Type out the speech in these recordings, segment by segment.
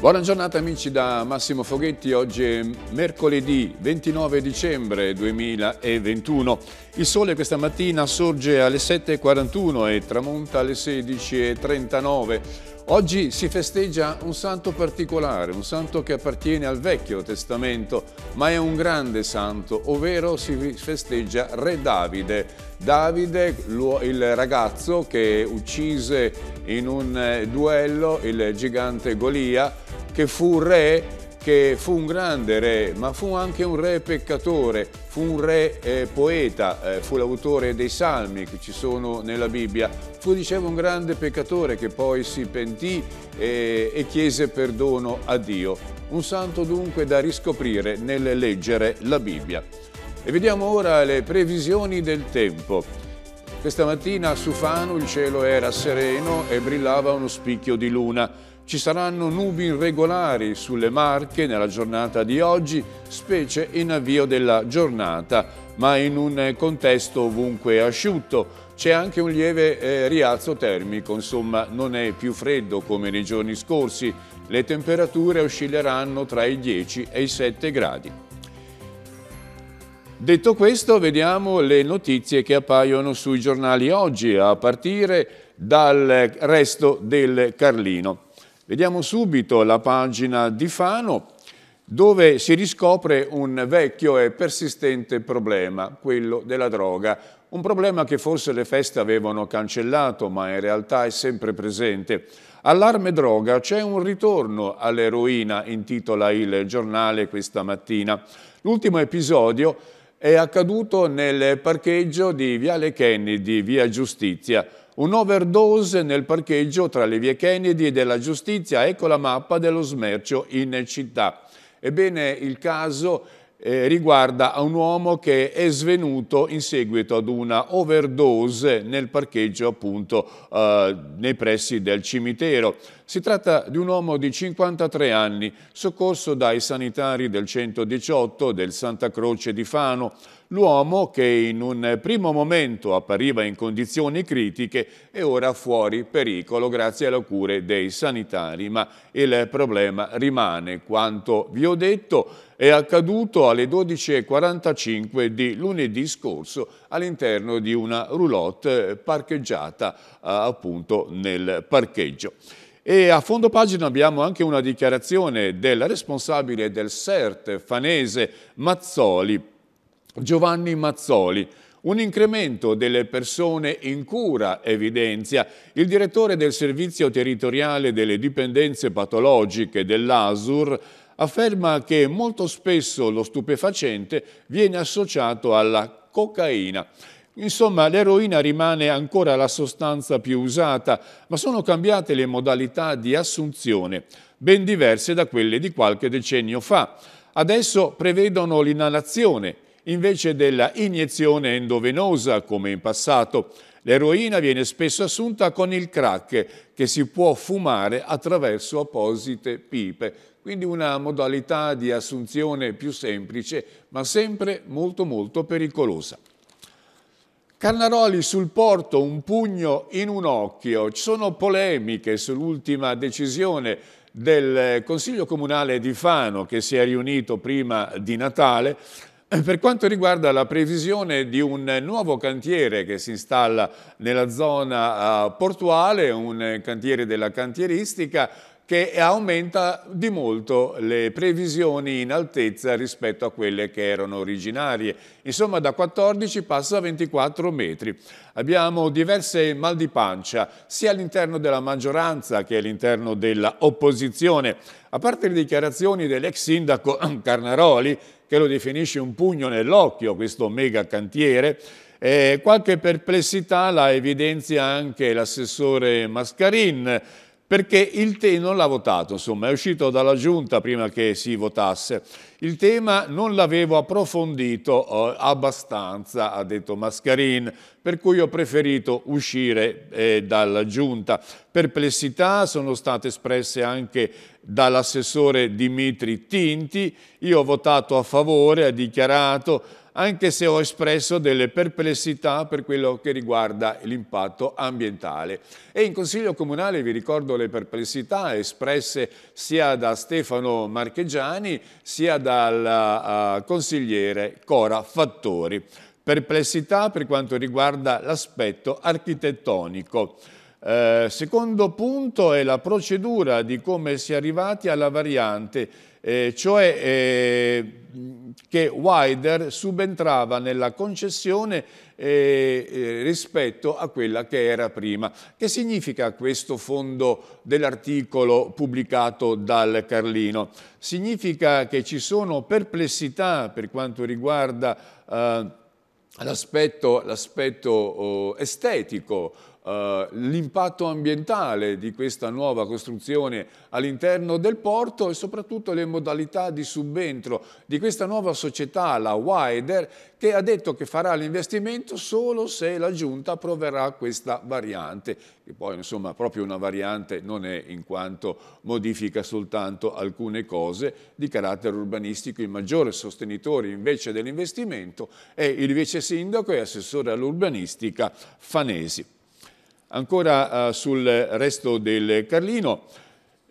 Buona giornata amici da Massimo Foghetti, oggi è mercoledì 29 dicembre 2021. Il sole questa mattina sorge alle 7.41 e tramonta alle 16.39. Oggi si festeggia un santo particolare, un santo che appartiene al Vecchio Testamento, ma è un grande santo, ovvero si festeggia Re Davide. Davide, il ragazzo che uccise in un eh, duello il gigante Golia, che fu re che fu un grande re, ma fu anche un re peccatore, fu un re eh, poeta, eh, fu l'autore dei salmi che ci sono nella Bibbia, fu, dicevo, un grande peccatore che poi si pentì eh, e chiese perdono a Dio. Un santo dunque da riscoprire nel leggere la Bibbia. E vediamo ora le previsioni del tempo. Questa mattina su Fano il cielo era sereno e brillava uno spicchio di luna. Ci saranno nubi irregolari sulle Marche nella giornata di oggi, specie in avvio della giornata, ma in un contesto ovunque asciutto. C'è anche un lieve eh, rialzo termico, insomma non è più freddo come nei giorni scorsi. Le temperature oscilleranno tra i 10 e i 7 gradi. Detto questo, vediamo le notizie che appaiono sui giornali oggi, a partire dal resto del Carlino. Vediamo subito la pagina di Fano dove si riscopre un vecchio e persistente problema, quello della droga. Un problema che forse le feste avevano cancellato, ma in realtà è sempre presente. Allarme droga, c'è un ritorno all'eroina, intitola il giornale questa mattina. L'ultimo episodio è accaduto nel parcheggio di Viale Kennedy, via Giustizia. Un'overdose nel parcheggio tra le vie Kennedy e della giustizia, ecco la mappa dello smercio in città. Ebbene, il caso eh, riguarda un uomo che è svenuto in seguito ad una overdose nel parcheggio appunto eh, nei pressi del cimitero. Si tratta di un uomo di 53 anni, soccorso dai sanitari del 118 del Santa Croce di Fano, L'uomo che in un primo momento appariva in condizioni critiche è ora fuori pericolo grazie alle cure dei sanitari, ma il problema rimane. Quanto vi ho detto è accaduto alle 12.45 di lunedì scorso all'interno di una roulotte parcheggiata appunto nel parcheggio. E a fondo pagina abbiamo anche una dichiarazione del responsabile del CERT fanese Mazzoli Giovanni Mazzoli. Un incremento delle persone in cura evidenzia. Il direttore del Servizio Territoriale delle Dipendenze Patologiche dell'ASUR afferma che molto spesso lo stupefacente viene associato alla cocaina. Insomma, l'eroina rimane ancora la sostanza più usata, ma sono cambiate le modalità di assunzione, ben diverse da quelle di qualche decennio fa. Adesso prevedono l'inalazione, invece della iniezione endovenosa come in passato. L'eroina viene spesso assunta con il crack che si può fumare attraverso apposite pipe, quindi una modalità di assunzione più semplice ma sempre molto molto pericolosa. Carnaroli sul porto, un pugno in un occhio. Ci sono polemiche sull'ultima decisione del Consiglio Comunale di Fano che si è riunito prima di Natale per quanto riguarda la previsione di un nuovo cantiere che si installa nella zona uh, portuale, un cantiere della cantieristica che aumenta di molto le previsioni in altezza rispetto a quelle che erano originarie. Insomma, da 14 passa a 24 metri. Abbiamo diverse mal di pancia, sia all'interno della maggioranza che all'interno dell'opposizione. A parte le dichiarazioni dell'ex sindaco Carnaroli, che lo definisce un pugno nell'occhio, questo mega cantiere. Eh, qualche perplessità la evidenzia anche l'assessore Mascarin, perché il TE non l'ha votato, insomma è uscito dalla giunta prima che si votasse. Il tema non l'avevo approfondito eh, abbastanza, ha detto Mascarin, per cui ho preferito uscire eh, dalla giunta. Perplessità sono state espresse anche dall'assessore Dimitri Tinti, io ho votato a favore, ha dichiarato, anche se ho espresso delle perplessità per quello che riguarda l'impatto ambientale. E in Consiglio Comunale vi ricordo le perplessità espresse sia da Stefano Marcheggiani sia dal uh, consigliere Cora Fattori. Perplessità per quanto riguarda l'aspetto architettonico. Eh, secondo punto è la procedura di come si è arrivati alla variante, eh, cioè eh, che Wider subentrava nella concessione eh, eh, rispetto a quella che era prima. Che significa questo fondo dell'articolo pubblicato dal Carlino? Significa che ci sono perplessità per quanto riguarda eh, l'aspetto oh, estetico Uh, l'impatto ambientale di questa nuova costruzione all'interno del porto e soprattutto le modalità di subentro di questa nuova società, la Wider, che ha detto che farà l'investimento solo se la Giunta approverà questa variante, che poi insomma proprio una variante non è in quanto modifica soltanto alcune cose di carattere urbanistico. Il maggiore sostenitore invece dell'investimento è il vice sindaco e assessore all'urbanistica Fanesi. Ancora uh, sul resto del Carlino,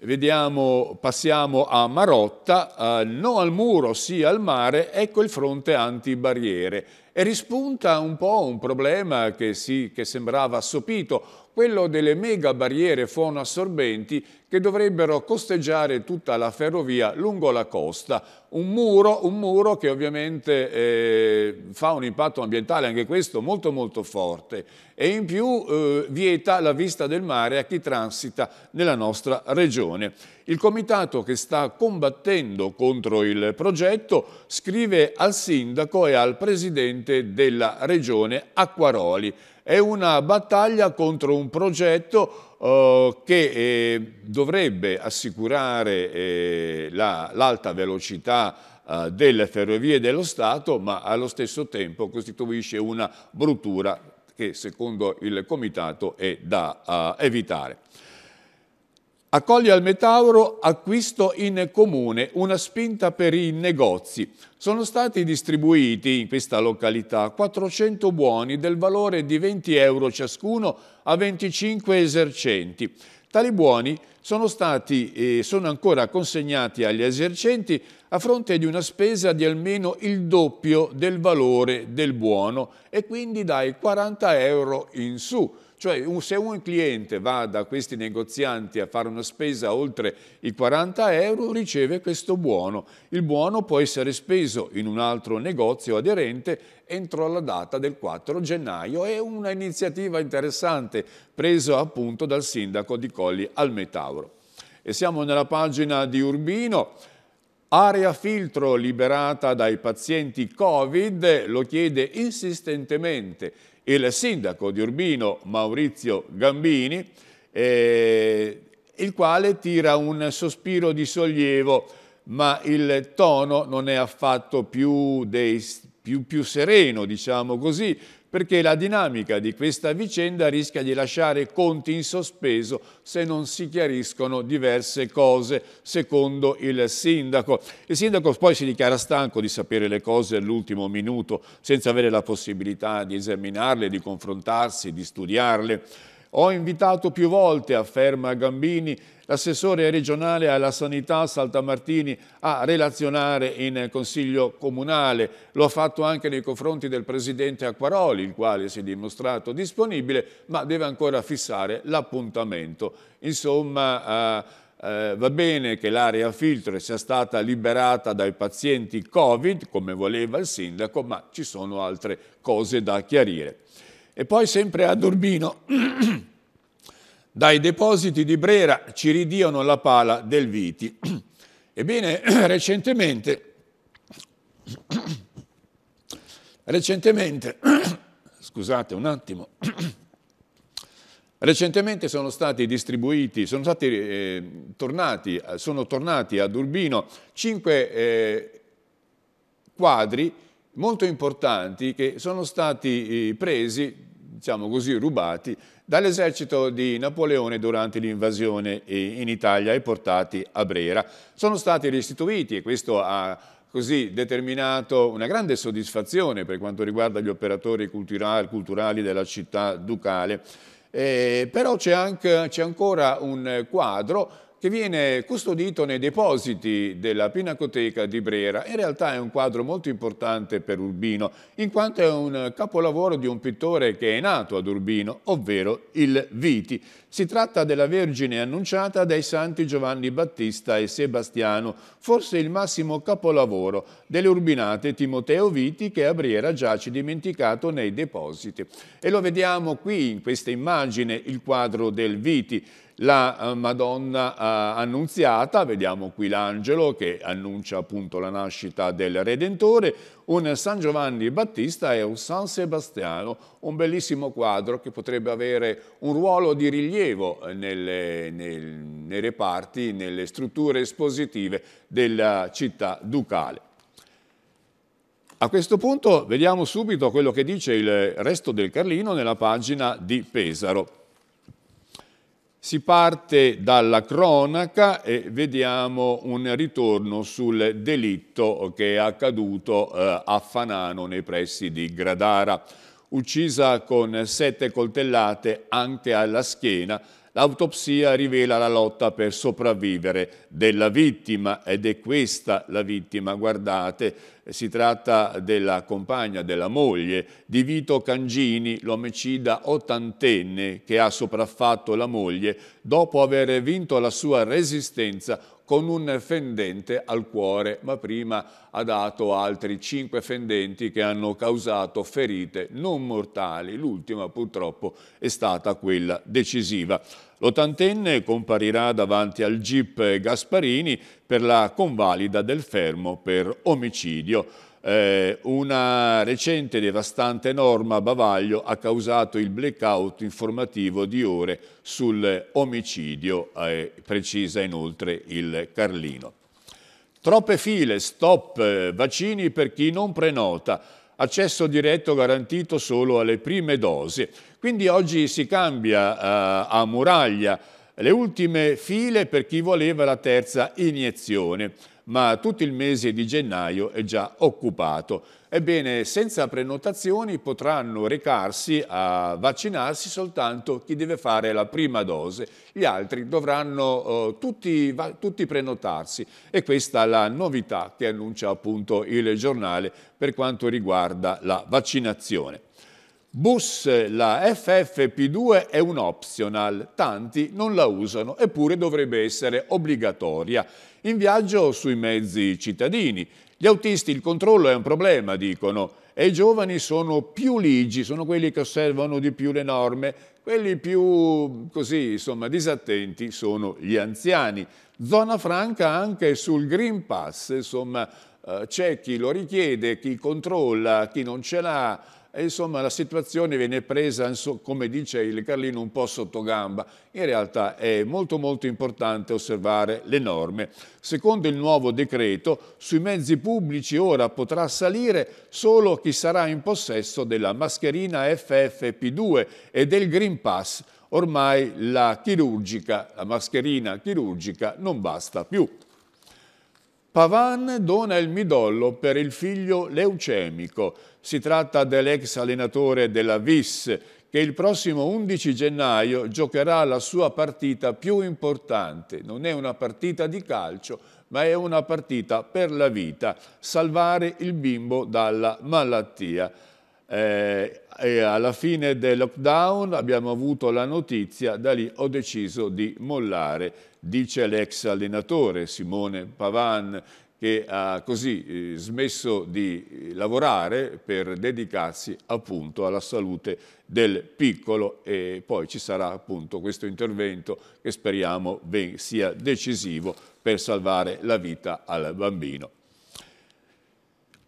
vediamo, passiamo a Marotta, uh, no al muro, sì al mare, ecco il fronte antibarriere. E rispunta un po' un problema che, sì, che sembrava assopito, quello delle mega barriere fonoassorbenti che dovrebbero costeggiare tutta la ferrovia lungo la costa. Un muro, un muro che ovviamente eh, fa un impatto ambientale, anche questo molto molto forte, e in più eh, vieta la vista del mare a chi transita nella nostra regione. Il comitato che sta combattendo contro il progetto scrive al sindaco e al presidente della regione Acquaroli è una battaglia contro un progetto eh, che eh, dovrebbe assicurare eh, l'alta la, velocità eh, delle ferrovie dello Stato, ma allo stesso tempo costituisce una bruttura che secondo il Comitato è da uh, evitare. Accoglie al Metauro acquisto in comune, una spinta per i negozi. Sono stati distribuiti in questa località 400 buoni del valore di 20 euro ciascuno a 25 esercenti. Tali buoni sono stati e sono ancora consegnati agli esercenti a fronte di una spesa di almeno il doppio del valore del buono e quindi dai 40 euro in su. Cioè se un cliente va da questi negozianti a fare una spesa oltre i 40 euro riceve questo buono. Il buono può essere speso in un altro negozio aderente entro la data del 4 gennaio. È un'iniziativa interessante presa appunto dal sindaco di Colli al Metauro. E siamo nella pagina di Urbino. Area filtro liberata dai pazienti Covid, lo chiede insistentemente il sindaco di Urbino Maurizio Gambini, eh, il quale tira un sospiro di sollievo, ma il tono non è affatto più, dei, più, più sereno, diciamo così, perché la dinamica di questa vicenda rischia di lasciare conti in sospeso se non si chiariscono diverse cose, secondo il sindaco. Il sindaco poi si dichiara stanco di sapere le cose all'ultimo minuto, senza avere la possibilità di esaminarle, di confrontarsi, di studiarle. Ho invitato più volte, afferma Gambini, l'assessore regionale alla sanità Saltamartini a relazionare in Consiglio Comunale. Lo ha fatto anche nei confronti del Presidente Acquaroli, il quale si è dimostrato disponibile, ma deve ancora fissare l'appuntamento. Insomma, eh, eh, va bene che l'area filtro sia stata liberata dai pazienti Covid, come voleva il sindaco, ma ci sono altre cose da chiarire. E poi sempre ad Urbino, dai depositi di Brera ci ridiano la pala del Viti. Ebbene, recentemente, recentemente, scusate un attimo, recentemente sono stati distribuiti, sono, stati, eh, tornati, sono tornati ad Urbino cinque eh, quadri molto importanti che sono stati eh, presi diciamo così, rubati dall'esercito di Napoleone durante l'invasione in Italia e portati a Brera. Sono stati restituiti e questo ha così determinato una grande soddisfazione per quanto riguarda gli operatori culturali, della città ducale. Eh, però c'è ancora un quadro che viene custodito nei depositi della Pinacoteca di Brera. In realtà è un quadro molto importante per Urbino, in quanto è un capolavoro di un pittore che è nato ad Urbino, ovvero il Viti. Si tratta della Vergine annunciata dai santi Giovanni Battista e Sebastiano, forse il massimo capolavoro delle urbinate Timoteo Viti che a Briera giace dimenticato nei depositi. E lo vediamo qui in questa immagine, il quadro del Viti la eh, Madonna eh, Annunziata, vediamo qui l'angelo che annuncia appunto la nascita del Redentore, un San Giovanni Battista e un San Sebastiano, un bellissimo quadro che potrebbe avere un ruolo di rilievo nelle, nel, nei reparti, nelle strutture espositive della città ducale. A questo punto vediamo subito quello che dice il resto del Carlino nella pagina di Pesaro. Si parte dalla cronaca e vediamo un ritorno sul delitto che è accaduto eh, a Fanano nei pressi di Gradara. Uccisa con sette coltellate anche alla schiena, L'autopsia rivela la lotta per sopravvivere della vittima ed è questa la vittima, guardate, si tratta della compagna, della moglie di Vito Cangini, l'omicida ottantenne che ha sopraffatto la moglie dopo aver vinto la sua resistenza con un fendente al cuore, ma prima ha dato altri cinque fendenti che hanno causato ferite non mortali. L'ultima purtroppo è stata quella decisiva. L'ottantenne comparirà davanti al GIP Gasparini per la convalida del fermo per omicidio. Eh, una recente devastante norma a Bavaglio ha causato il blackout informativo di ore sul omicidio, eh, precisa inoltre il Carlino. Troppe file, stop, vaccini per chi non prenota, accesso diretto garantito solo alle prime dosi. Quindi oggi si cambia uh, a Muraglia le ultime file per chi voleva la terza iniezione ma tutto il mese di gennaio è già occupato. Ebbene, senza prenotazioni potranno recarsi a vaccinarsi soltanto chi deve fare la prima dose. Gli altri dovranno eh, tutti, va, tutti prenotarsi e questa è la novità che annuncia appunto il giornale per quanto riguarda la vaccinazione. Bus, la FFP2 è un optional, tanti non la usano, eppure dovrebbe essere obbligatoria. In viaggio sui mezzi cittadini. Gli autisti il controllo è un problema, dicono, e i giovani sono più ligi, sono quelli che osservano di più le norme, quelli più così, insomma, disattenti sono gli anziani. Zona franca anche sul Green Pass, insomma, eh, c'è chi lo richiede, chi controlla, chi non ce l'ha, e insomma la situazione viene presa, come dice il Carlino, un po' sotto gamba. In realtà è molto molto importante osservare le norme. Secondo il nuovo decreto, sui mezzi pubblici ora potrà salire solo chi sarà in possesso della mascherina FFP2 e del Green Pass. Ormai la chirurgica, la mascherina chirurgica non basta più. Pavan dona il midollo per il figlio leucemico. Si tratta dell'ex allenatore della VIS che il prossimo 11 gennaio giocherà la sua partita più importante. Non è una partita di calcio, ma è una partita per la vita, salvare il bimbo dalla malattia. Eh, e alla fine del lockdown abbiamo avuto la notizia, da lì ho deciso di mollare, dice l'ex allenatore Simone Pavan, che ha così eh, smesso di lavorare per dedicarsi appunto alla salute del piccolo e poi ci sarà appunto questo intervento che speriamo sia decisivo per salvare la vita al bambino.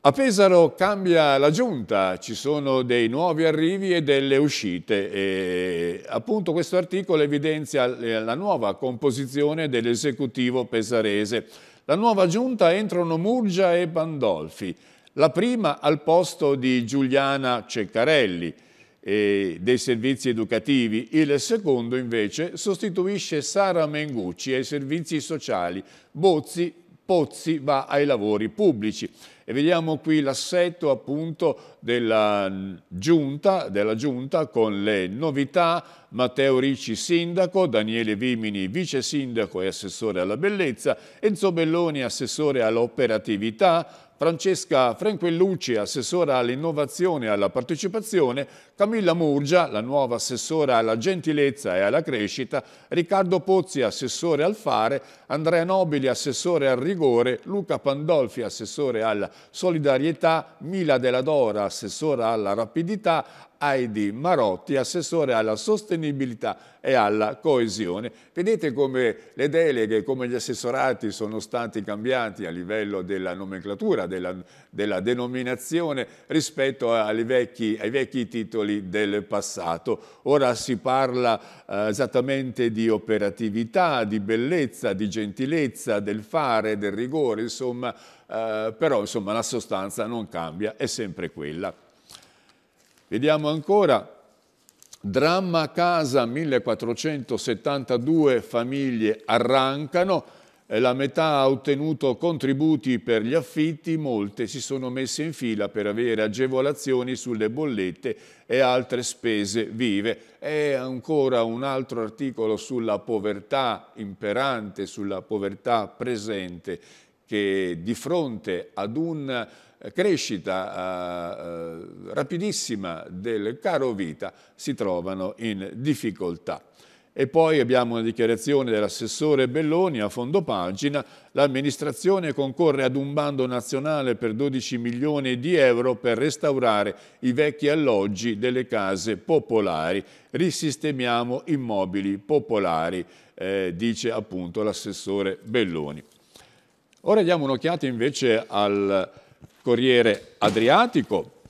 A Pesaro cambia la giunta, ci sono dei nuovi arrivi e delle uscite e appunto questo articolo evidenzia la nuova composizione dell'esecutivo pesarese. La nuova giunta entrano Murgia e Pandolfi, la prima al posto di Giuliana Ceccarelli e dei servizi educativi, il secondo invece sostituisce Sara Mengucci ai servizi sociali, Bozzi Pozzi va ai lavori pubblici. E vediamo qui l'assetto appunto della giunta, della giunta con le novità, Matteo Ricci sindaco, Daniele Vimini vice sindaco e assessore alla bellezza, Enzo Belloni assessore all'operatività, Francesca Franquellucci, assessora all'innovazione e alla partecipazione, Camilla Murgia, la nuova assessora alla gentilezza e alla crescita, Riccardo Pozzi, assessore al fare, Andrea Nobili, assessore al rigore, Luca Pandolfi, assessore alla solidarietà, Mila Della Dora, assessora alla rapidità, Heidi Marotti, assessore alla sostenibilità e alla coesione. Vedete come le deleghe, come gli assessorati sono stati cambiati a livello della nomenclatura, della, della denominazione rispetto vecchi, ai vecchi titoli del passato. Ora si parla eh, esattamente di operatività, di bellezza, di gentilezza, del fare, del rigore, insomma, eh, però insomma, la sostanza non cambia, è sempre quella. Vediamo ancora, dramma casa, 1472 famiglie arrancano, la metà ha ottenuto contributi per gli affitti, molte si sono messe in fila per avere agevolazioni sulle bollette e altre spese vive. E ancora un altro articolo sulla povertà imperante, sulla povertà presente, che di fronte ad un crescita eh, rapidissima del caro vita si trovano in difficoltà. E poi abbiamo una dichiarazione dell'assessore Belloni a fondo pagina. L'amministrazione concorre ad un bando nazionale per 12 milioni di euro per restaurare i vecchi alloggi delle case popolari. Risistemiamo immobili popolari, eh, dice appunto l'assessore Belloni. Ora diamo un'occhiata invece al Corriere Adriatico,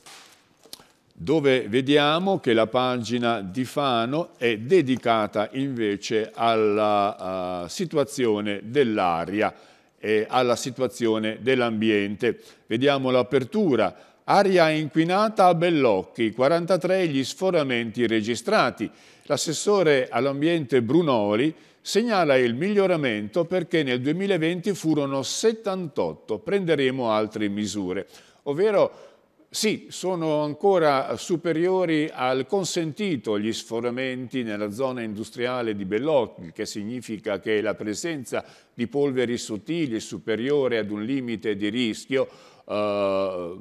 dove vediamo che la pagina di Fano è dedicata invece alla uh, situazione dell'aria e alla situazione dell'ambiente. Vediamo l'apertura. Aria inquinata a Bellocchi, 43 gli sforamenti registrati. L'assessore all'ambiente Brunoli segnala il miglioramento perché nel 2020 furono 78, prenderemo altre misure, ovvero sì, sono ancora superiori al consentito gli sforamenti nella zona industriale di Bellocchi, che significa che la presenza di polveri sottili è superiore ad un limite di rischio, eh,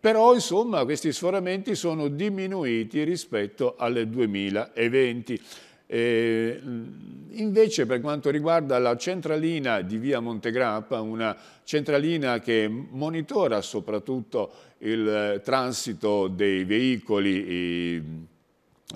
però insomma questi sforamenti sono diminuiti rispetto al 2020. Eh, invece per quanto riguarda la centralina di via Montegrappa, una centralina che monitora soprattutto il transito dei veicoli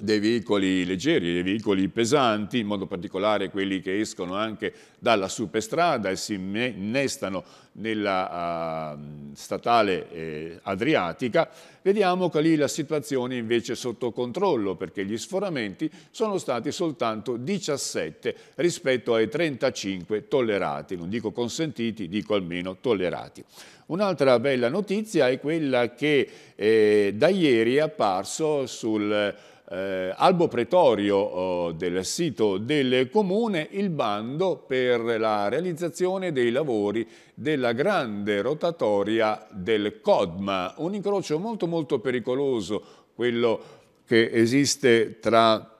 dei veicoli leggeri, dei veicoli pesanti, in modo particolare quelli che escono anche dalla superstrada e si innestano nella uh, statale eh, adriatica, vediamo che lì la situazione è invece sotto controllo perché gli sforamenti sono stati soltanto 17 rispetto ai 35 tollerati, non dico consentiti, dico almeno tollerati. Un'altra bella notizia è quella che eh, da ieri è apparso sul eh, albo pretorio oh, del sito del comune il bando per la realizzazione dei lavori della grande rotatoria del Codma, un incrocio molto molto pericoloso, quello che esiste tra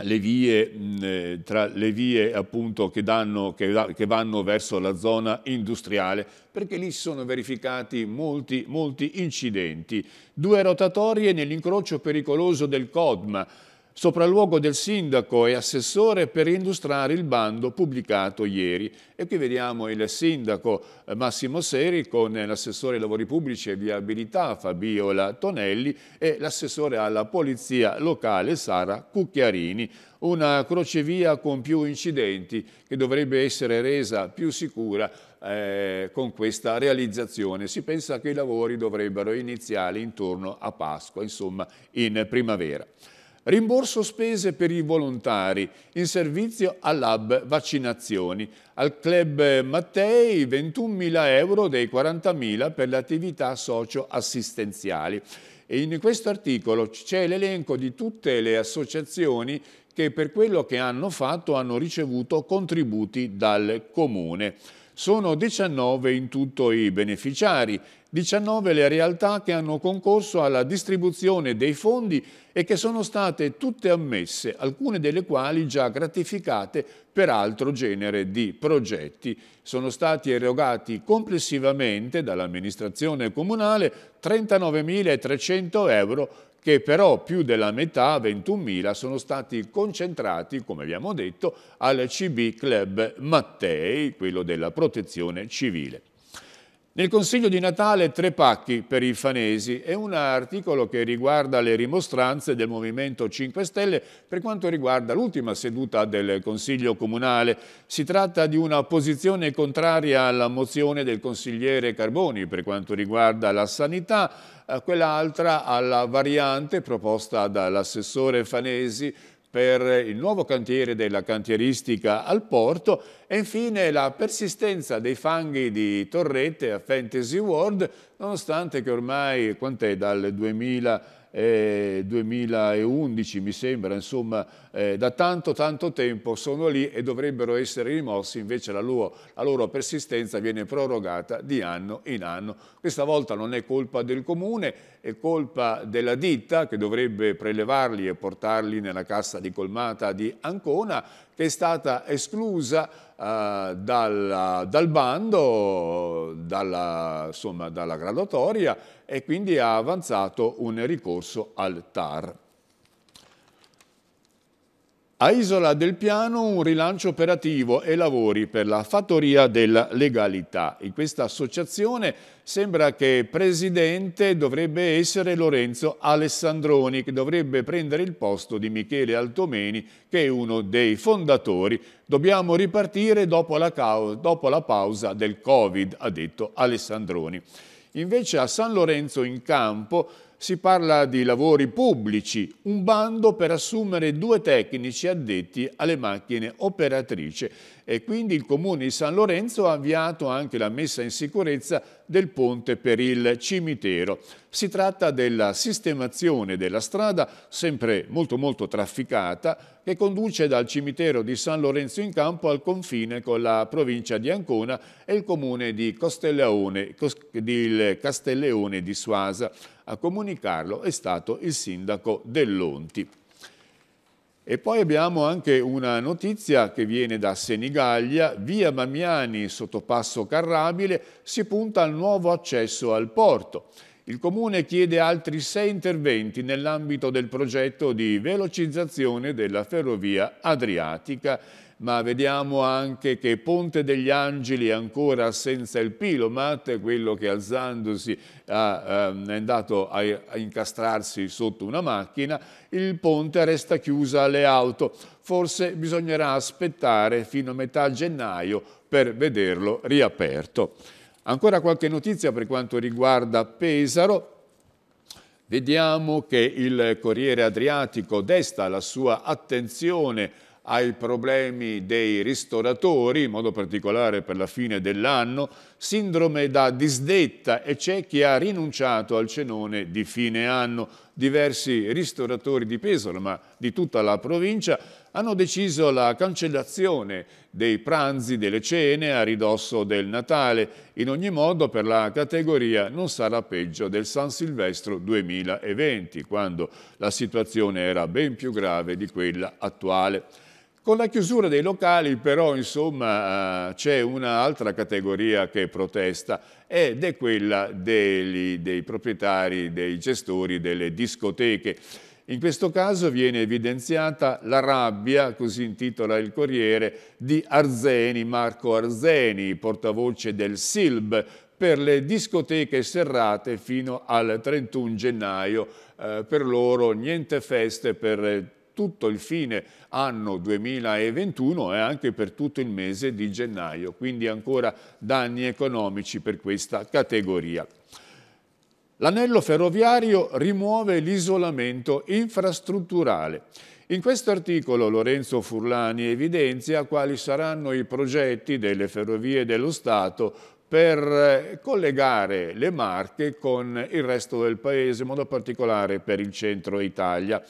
le vie, eh, tra le vie appunto che, danno, che, che, vanno verso la zona industriale, perché lì si sono verificati molti, molti incidenti. Due rotatorie nell'incrocio pericoloso del Codma, sopralluogo del sindaco e assessore per illustrare il bando pubblicato ieri. E qui vediamo il sindaco eh, Massimo Seri con l'assessore ai lavori pubblici e viabilità Fabiola Tonelli e l'assessore alla polizia locale Sara Cucchiarini. Una crocevia con più incidenti che dovrebbe essere resa più sicura eh, con questa realizzazione. Si pensa che i lavori dovrebbero iniziare intorno a Pasqua, insomma in primavera. Rimborso spese per i volontari in servizio all'hub vaccinazioni. Al club Mattei 21.000 euro dei 40.000 per le attività socio-assistenziali. E in questo articolo c'è l'elenco di tutte le associazioni che per quello che hanno fatto hanno ricevuto contributi dal Comune. Sono 19 in tutto i beneficiari, 19 le realtà che hanno concorso alla distribuzione dei fondi e che sono state tutte ammesse, alcune delle quali già gratificate per altro genere di progetti. Sono stati erogati complessivamente dall'amministrazione comunale 39.300 euro che però più della metà, 21.000, sono stati concentrati, come abbiamo detto, al CB Club Mattei, quello della protezione civile. Nel Consiglio di Natale tre pacchi per i fanesi è un articolo che riguarda le rimostranze del Movimento 5 Stelle per quanto riguarda l'ultima seduta del Consiglio Comunale. Si tratta di una posizione contraria alla mozione del consigliere Carboni per quanto riguarda la sanità, eh, quell'altra alla variante proposta dall'assessore Fanesi per il nuovo cantiere della cantieristica al porto e infine la persistenza dei fanghi di torrette a Fantasy World nonostante che ormai, quant'è, dal 2000 eh, 2011 mi sembra, insomma eh, da tanto tanto tempo sono lì e dovrebbero essere rimossi, invece la loro, la loro persistenza viene prorogata di anno in anno. Questa volta non è colpa del comune, è colpa della ditta che dovrebbe prelevarli e portarli nella cassa di colmata di Ancona che è stata esclusa dal, dal, bando, dalla, insomma, dalla graduatoria e quindi ha avanzato un ricorso al TAR. A Isola del Piano un rilancio operativo e lavori per la fattoria della legalità. In questa associazione sembra che presidente dovrebbe essere Lorenzo Alessandroni, che dovrebbe prendere il posto di Michele Altomeni, che è uno dei fondatori. Dobbiamo ripartire dopo la, dopo la pausa del Covid, ha detto Alessandroni. Invece a San Lorenzo in campo si parla di lavori pubblici, un bando per assumere due tecnici addetti alle macchine operatrici. E quindi il Comune di San Lorenzo ha avviato anche la messa in sicurezza del ponte per il cimitero. Si tratta della sistemazione della strada, sempre molto molto trafficata, che conduce dal cimitero di San Lorenzo in Campo al confine con la provincia di Ancona e il comune di Castelleone di Suasa. A comunicarlo è stato il sindaco Dell'Onti. E poi abbiamo anche una notizia che viene da Senigallia, via Mamiani sottopasso Carrabile, si punta al nuovo accesso al porto. Il Comune chiede altri sei interventi nell'ambito del progetto di velocizzazione della ferrovia adriatica ma vediamo anche che Ponte degli Angeli è ancora senza il pilomat, quello che alzandosi ehm, è andato a incastrarsi sotto una macchina, il ponte resta chiuso alle auto. Forse bisognerà aspettare fino a metà gennaio per vederlo riaperto. Ancora qualche notizia per quanto riguarda Pesaro. Vediamo che il Corriere Adriatico desta la sua attenzione ai problemi dei ristoratori, in modo particolare per la fine dell'anno, sindrome da disdetta e c'è chi ha rinunciato al cenone di fine anno. Diversi ristoratori di Pesaro, ma di tutta la provincia, hanno deciso la cancellazione dei pranzi, delle cene a ridosso del Natale. In ogni modo per la categoria non sarà peggio del San Silvestro 2020, quando la situazione era ben più grave di quella attuale. Con la chiusura dei locali però insomma eh, c'è un'altra categoria che protesta ed è quella dei, dei proprietari, dei gestori delle discoteche. In questo caso viene evidenziata la rabbia, così intitola il Corriere, di Arzeni, Marco Arzeni, portavoce del SILB, per le discoteche serrate fino al 31 gennaio. Eh, per loro niente feste per tutto il fine anno 2021 e anche per tutto il mese di gennaio, quindi ancora danni economici per questa categoria. L'anello ferroviario rimuove l'isolamento infrastrutturale. In questo articolo Lorenzo Furlani evidenzia quali saranno i progetti delle ferrovie dello Stato per collegare le Marche con il resto del paese, in modo particolare per il centro Italia.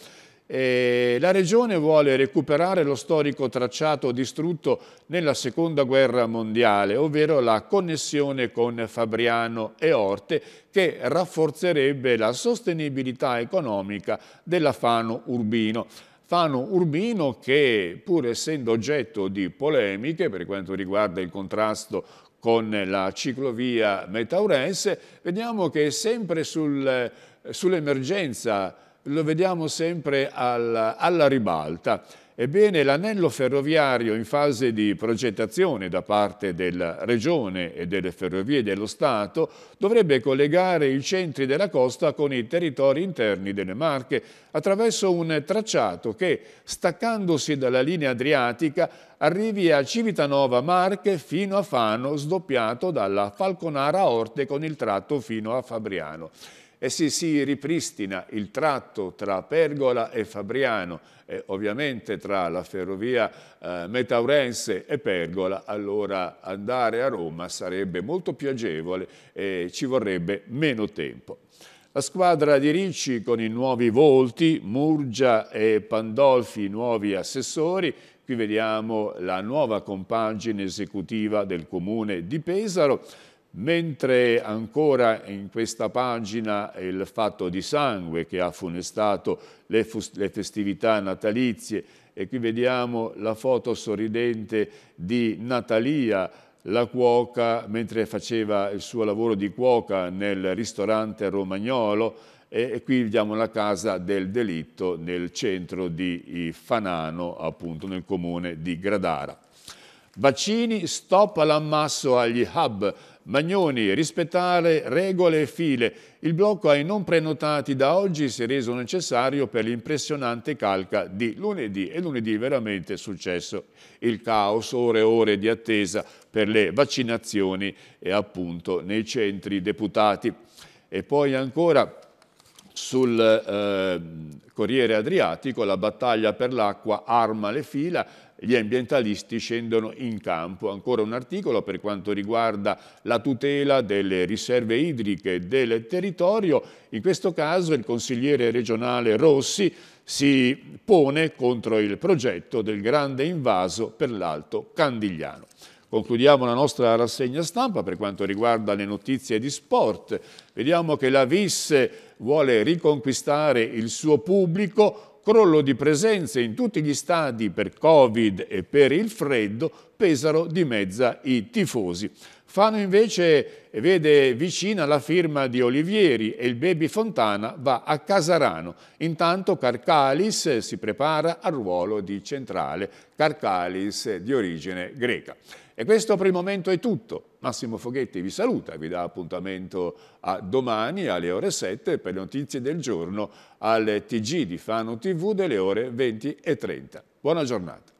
E la Regione vuole recuperare lo storico tracciato distrutto nella Seconda Guerra Mondiale, ovvero la connessione con Fabriano e Orte, che rafforzerebbe la sostenibilità economica della Fano Urbino. Fano Urbino che, pur essendo oggetto di polemiche per quanto riguarda il contrasto con la ciclovia metaurense, vediamo che sempre sul, sull'emergenza lo vediamo sempre al, alla ribalta. Ebbene, l'anello ferroviario in fase di progettazione da parte della Regione e delle Ferrovie dello Stato dovrebbe collegare i centri della costa con i territori interni delle Marche attraverso un tracciato che, staccandosi dalla linea adriatica, arrivi a Civitanova Marche fino a Fano, sdoppiato dalla Falconara Orte con il tratto fino a Fabriano e se si ripristina il tratto tra Pergola e Fabriano e ovviamente tra la ferrovia eh, Metaurense e Pergola, allora andare a Roma sarebbe molto più agevole e ci vorrebbe meno tempo. La squadra di Ricci con i nuovi volti, Murgia e Pandolfi, nuovi assessori, qui vediamo la nuova compagine esecutiva del comune di Pesaro, Mentre ancora in questa pagina il fatto di sangue che ha funestato le, le festività natalizie e qui vediamo la foto sorridente di Natalia, la cuoca, mentre faceva il suo lavoro di cuoca nel ristorante romagnolo e qui vediamo la casa del delitto nel centro di Fanano, appunto nel comune di Gradara. Vaccini, stop all'ammasso agli hub Magnoni, rispettare regole e file. Il blocco ai non prenotati da oggi si è reso necessario per l'impressionante calca di lunedì e lunedì veramente è successo il caos, ore e ore di attesa per le vaccinazioni e appunto nei centri deputati. E poi ancora sul eh, Corriere Adriatico la battaglia per l'acqua arma le fila, gli ambientalisti scendono in campo. Ancora un articolo per quanto riguarda la tutela delle riserve idriche del territorio. In questo caso il consigliere regionale Rossi si pone contro il progetto del grande invaso per l'Alto Candigliano. Concludiamo la nostra rassegna stampa per quanto riguarda le notizie di sport. Vediamo che la Vis vuole riconquistare il suo pubblico crollo di presenze in tutti gli stadi per Covid e per il freddo, Pesaro dimezza i tifosi. Fano invece vede vicina la firma di Olivieri e il Baby Fontana va a Casarano. Intanto Carcalis si prepara al ruolo di centrale, Carcalis di origine greca. E questo per il momento è tutto. Massimo Foghetti vi saluta, vi dà appuntamento a domani alle ore 7 per le notizie del giorno al TG di Fano TV delle ore 20 e 30. Buona giornata.